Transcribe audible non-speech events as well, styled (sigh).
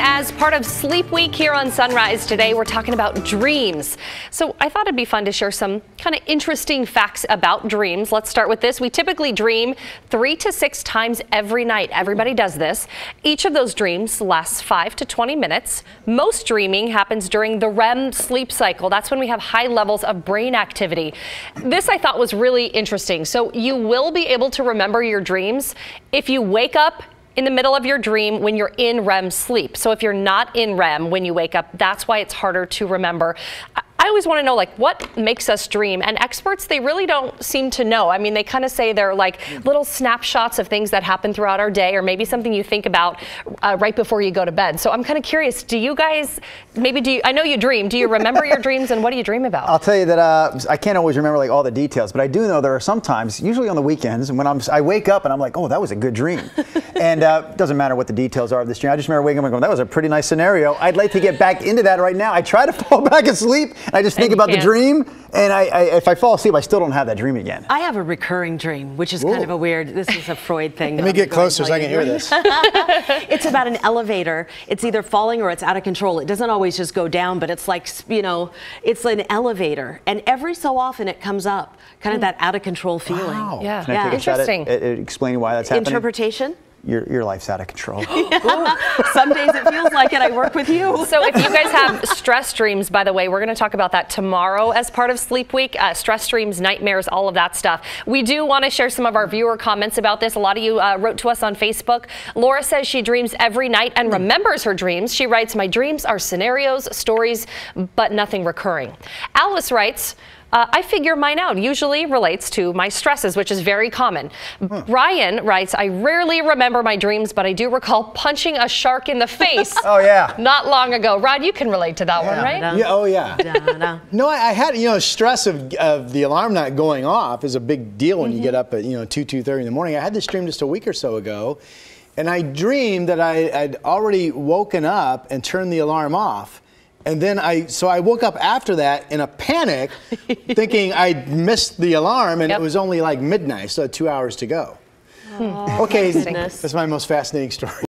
as part of Sleep Week here on Sunrise today, we're talking about dreams. So I thought it'd be fun to share some kind of interesting facts about dreams. Let's start with this. We typically dream three to six times every night. Everybody does this. Each of those dreams lasts five to 20 minutes. Most dreaming happens during the REM sleep cycle. That's when we have high levels of brain activity. This I thought was really interesting. So you will be able to remember your dreams if you wake up in the middle of your dream when you're in REM sleep. So if you're not in REM when you wake up, that's why it's harder to remember. I always want to know like what makes us dream and experts they really don't seem to know. I mean they kind of say they're like little snapshots of things that happen throughout our day or maybe something you think about uh, right before you go to bed. So I'm kind of curious, do you guys maybe do you, I know you dream, do you remember your dreams and what do you dream about? I'll tell you that uh, I can't always remember like all the details, but I do know there are sometimes, usually on the weekends, when I'm I wake up and I'm like, "Oh, that was a good dream." (laughs) and uh, doesn't matter what the details are of this dream. I just remember waking up and going, "That was a pretty nice scenario." I'd like to get back into that right now. I try to (laughs) fall back asleep I just think about the dream, and I, I, if I fall asleep, I still don't have that dream again. I have a recurring dream, which is Ooh. kind of a weird. This is a Freud thing. Let me get closer so I can hear this. (laughs) it's about an elevator. It's either falling or it's out of control. It doesn't always just go down, but it's like you know, it's an elevator, and every so often it comes up, kind of mm. that out of control feeling. Wow. Yeah, yeah. interesting. At, at, explaining why that's happening. Interpretation your, your life's out of control. (laughs) Some days it feels like it. I work with you. So if you guys have stress dreams, by the way, we're going to talk about that tomorrow as part of Sleep Week. Uh, stress dreams, nightmares, all of that stuff. We do want to share some of our viewer comments about this. A lot of you uh, wrote to us on Facebook. Laura says she dreams every night and remembers her dreams. She writes, my dreams are scenarios, stories, but nothing recurring. Alice writes, uh, I figure mine out usually relates to my stresses, which is very common. Huh. Ryan writes, I rarely remember my dreams, but I do recall punching a shark in the (laughs) face. oh, yeah. Not long ago. Rod, you can relate to that yeah. one, right? Yeah, oh, yeah. (laughs) no, I, I, had, you know, stress of, of the alarm not going off is a big deal when mm -hmm. you get mm-hmm. up at, you know, 2, 2.30 in the morning. I had this dream just a week or so ago, and I dreamed that I had already woken up and turned the alarm off. And then I, so I woke up after that in a panic, (laughs) thinking I missed the alarm, and yep. it was only like midnight, so two hours to go. Oh, okay, that's my most fascinating story.